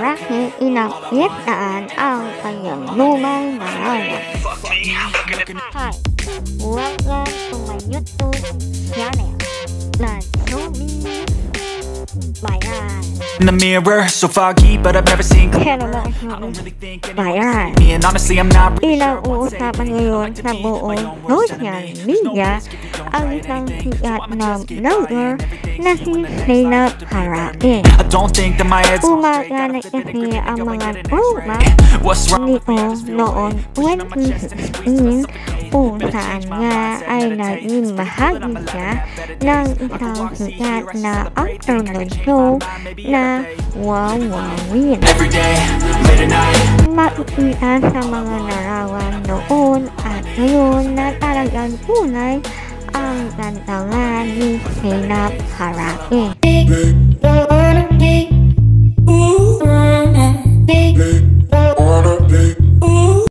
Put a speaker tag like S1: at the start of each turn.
S1: ay inakyatan ang kanyang lumang larawan. Hi, welcome to my YouTube channel. Na Bayan.
S2: In the mirror, so foggy, but I've never seen clear. I don't really think
S1: Bayan.
S2: me, and honestly, I'm not really
S1: Ilang uusapan ngayon sa buong social media. ang isang sikat na vlogger na si Zeinab Harake.
S2: I don't think that my head's
S1: Umaganay kasi ang mga programa
S2: What's wrong?
S1: nito noong 2016 kung saan nga ay naging bahagi siya ng isang sikat na afternoon show na wawawin. Makikian sa mga larawan noon at ngayon na talagang tunay ang tantangan ni Zainab Harake. Big,